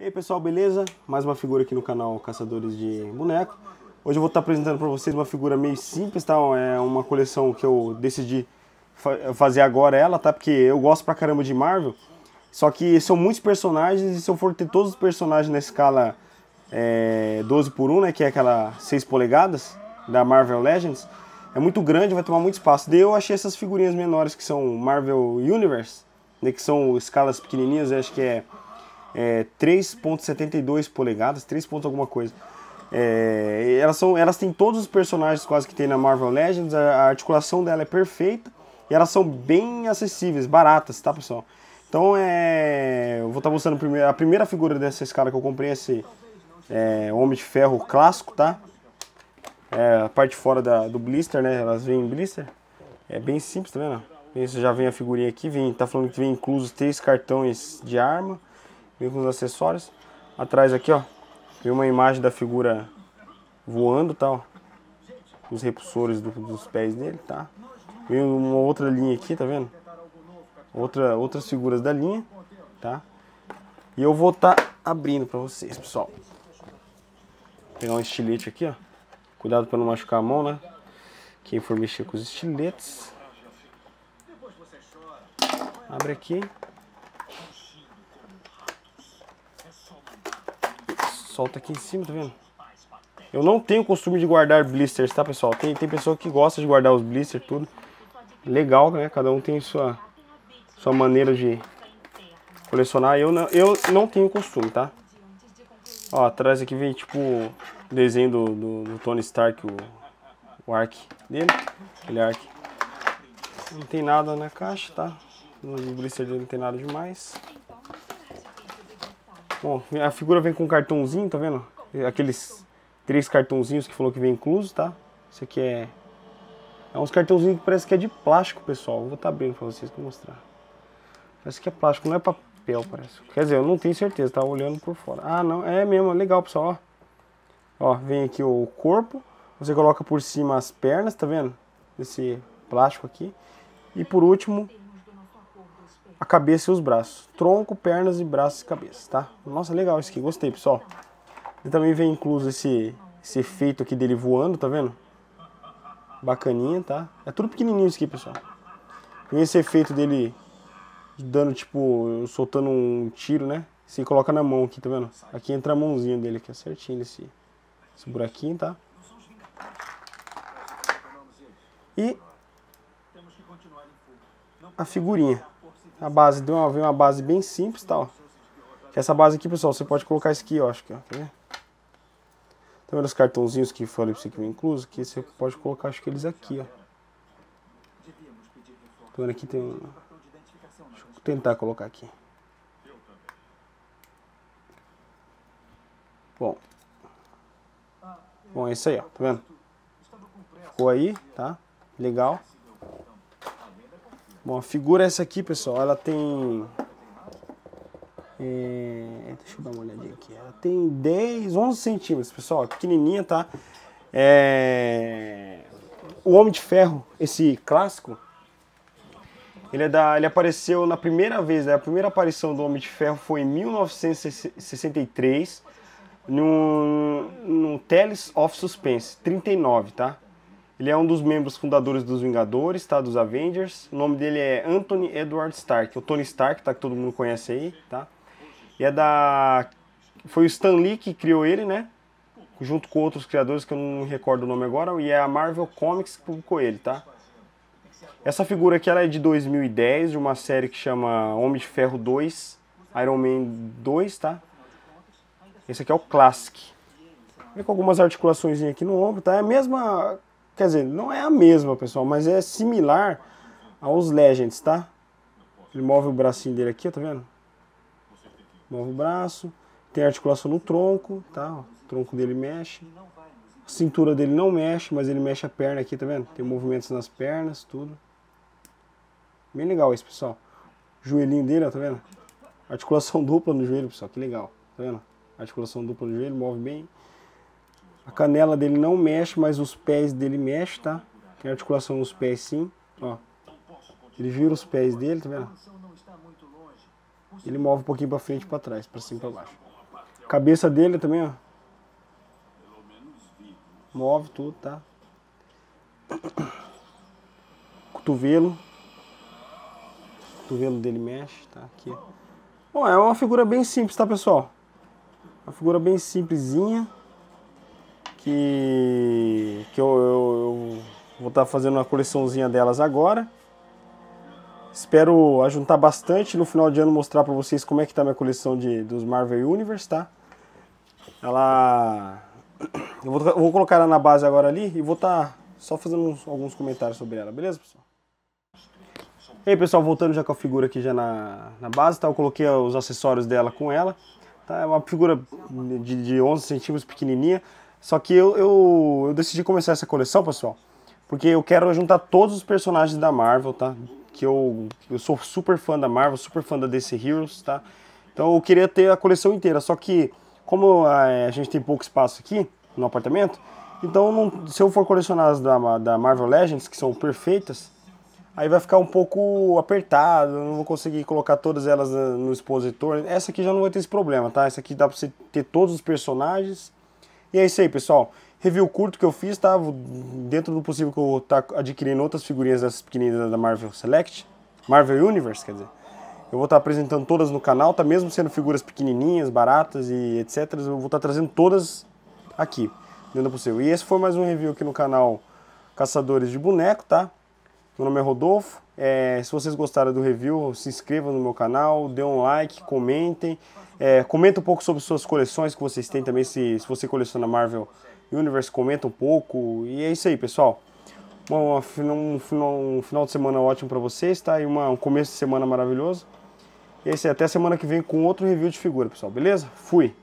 E aí pessoal, beleza? Mais uma figura aqui no canal Caçadores de Boneco. Hoje eu vou estar apresentando para vocês uma figura meio simples, tá? É uma coleção que eu decidi fa fazer agora ela, tá? Porque eu gosto pra caramba de Marvel. Só que são muitos personagens e se eu for ter todos os personagens na escala é, 12 por 1, né? Que é aquela 6 polegadas da Marvel Legends, é muito grande, vai tomar muito espaço. Daí eu achei essas figurinhas menores que são Marvel Universe, né? Que são escalas pequenininhas, acho que é é, 3.72 polegadas, 3 pontos alguma coisa. É, elas, são, elas têm todos os personagens quase que tem na Marvel Legends, a, a, articulação dela é perfeita e elas são bem acessíveis, baratas, tá pessoal? Então é, eu vou estar tá mostrando primeiro, a primeira figura dessa escala que eu comprei, esse é, Homem de Ferro clássico, tá? É, a parte fora da, do blister, né? Elas vêm em blister. É bem simples, tá vendo? Esse já vem a figurinha aqui, vem, tá falando que vem inclusos três cartões de arma vem com os acessórios. Atrás aqui, ó, vem uma imagem da figura voando, tá, ó. Os repulsores do, dos pés dele, tá? Vem uma outra linha aqui, tá vendo? Outra, outras figuras da linha, tá? E eu vou estar tá abrindo pra vocês, pessoal. Vou pegar um estilete aqui, ó. Cuidado pra não machucar a mão, né? Quem for mexer com os estiletes. Abre aqui. Solta aqui em cima, tá vendo? Eu não tenho costume de guardar blisters, tá, pessoal? Tem, tem pessoa que gosta de guardar os blisters, tudo. Legal, né? Cada um tem sua, sua maneira de colecionar. Eu não, eu não tenho costume, tá? Ó, atrás aqui vem, tipo, o desenho do, do, do Tony Stark, o, o arc dele. Aquele arc. Não tem nada na caixa, tá? No blister dele não tem nada demais. Bom, a figura vem com um cartãozinho, tá vendo? Aqueles três cartãozinhos que falou que vem incluso, tá? Isso aqui é... É uns cartãozinhos que parece que é de plástico, pessoal. Vou estar tá abrindo pra vocês pra mostrar. Parece que é plástico, não é papel, parece. Quer dizer, eu não tenho certeza, tá olhando por fora. Ah, não, é mesmo, legal, pessoal, ó. Ó, vem aqui o corpo. Você coloca por cima as pernas, tá vendo? Esse plástico aqui. E por último, a cabeça e os braços. Tronco, pernas e braços e cabeça, tá? Nossa, legal isso aqui, gostei, pessoal. E também vem incluso esse, esse efeito aqui dele voando, tá vendo? Bacaninha, tá? É tudo pequenininho isso aqui, pessoal. Vem esse efeito dele dando, tipo, soltando um tiro, né? Você coloca na mão aqui, tá vendo? Aqui entra a mãozinha dele, que é certinho nesse, esse buraquinho, tá? E a figurinha. A base deu uma, uma base bem simples. Tá, que essa base aqui, pessoal, você pode colocar isso aqui, ó, acho que, ó, quer ver? Tá vendo os cartãozinhos que falei pra você que vem incluso? Que você pode colocar, acho que eles aqui, ó. Tá vendo aqui tem um... Deixa eu tentar colocar aqui. Bom. Bom, é isso aí, ó, tá vendo? Ficou aí, tá? Legal. Bom, a figura é essa aqui, pessoal, ela tem... É, deixa eu dar uma olhadinha aqui. Ela tem 10, 11 centímetros, pessoal, pequenininha, tá? É... O Homem de Ferro, esse clássico, ele, é da, ele apareceu na primeira vez, né? a primeira aparição do Homem de Ferro foi em 1963, no, no Tales of Suspense, 39, tá? Ele é um dos membros fundadores dos Vingadores, tá? Dos Avengers. O nome dele é Anthony Edward Stark. O Tony Stark, tá? Que todo mundo conhece aí, tá? E é da... Foi o Stan Lee que criou ele, né? Junto com outros criadores que eu não recordo o nome agora. E é a Marvel Comics que publicou ele, tá? Essa figura aqui ela é de 2010, de uma série que chama Homem de Ferro 2, Iron Man 2, tá? Esse aqui é o Classic. Vem com algumas articulações aqui no ombro, tá? É a mesma Quer dizer, não é a mesma, pessoal, mas é similar aos Legends, tá? Ele move o bracinho dele aqui, tá vendo? Move o braço. Tem articulação no tronco, tá? O tronco dele mexe. A cintura dele não mexe, mas ele mexe a perna aqui, tá vendo? Tem movimentos nas pernas, tudo. Bem legal isso, pessoal. Joelhinho dele, ó, tá vendo? Articulação dupla no joelho, pessoal, que legal. Tá vendo? Articulação dupla no joelho, move bem. A canela dele não mexe, mas os pés dele mexem, tá? Tem articulação nos pés sim, ó. Ele vira os pés dele, tá vendo? Ele move um pouquinho para frente para trás, para cima para baixo. Cabeça dele também, ó. Move tudo, tá? Cotovelo. Cotovelo dele mexe, tá? Aqui. Bom, é uma figura bem simples, tá, pessoal? Uma figura bem simplesinha. Que, que eu, eu, eu vou estar tá fazendo uma coleçãozinha delas agora. Espero ajuntar bastante no final de ano mostrar para vocês como é que tá minha coleção de, dos Marvel Universe, tá? Ela... Eu vou, vou colocar ela na base agora ali e vou estar tá só fazendo uns, alguns comentários sobre ela, beleza, pessoal? E aí, pessoal, voltando já com a figura aqui já na, na base, tá? Eu coloquei os acessórios dela com ela. Tá? É uma figura de, de 11 centímetros, pequenininha. Só que eu, eu, eu decidi começar essa coleção, pessoal, porque eu quero juntar todos os personagens da Marvel, tá? Que eu, eu sou super fã da Marvel, super fã da DC Heroes, tá? Então eu queria ter a coleção inteira, só que como é, a gente tem pouco espaço aqui no apartamento, então não, se eu for colecionar as da, da Marvel Legends, que são perfeitas, aí vai ficar um pouco apertado, não vou conseguir colocar todas elas no expositor. Essa aqui já não vai ter esse problema, tá? Essa aqui dá pra você ter todos os personagens. E é isso aí, pessoal. Review curto que eu fiz, tá? Dentro do possível que eu vou tá adquirindo outras figurinhas dessas pequeninas da Marvel Select. Marvel Universe, quer dizer. Eu vou estar apresentando todas no canal, tá? Mesmo sendo figuras pequenininhas, baratas e etc. Eu vou estar trazendo todas aqui, dentro do possível. E esse foi mais um review aqui no canal Caçadores de Boneco, tá? Meu nome é Rodolfo. É, se vocês gostaram do review, se inscrevam no meu canal, dê um like, comentem. É, comenta um pouco sobre suas coleções que vocês têm também, se, se você coleciona Marvel Universe, comenta um pouco. E é isso aí, pessoal. Bom, um, final, um final de semana ótimo para vocês, tá? E uma, um começo de semana maravilhoso. E é isso aí, até semana que vem com outro review de figura, pessoal, beleza? Fui!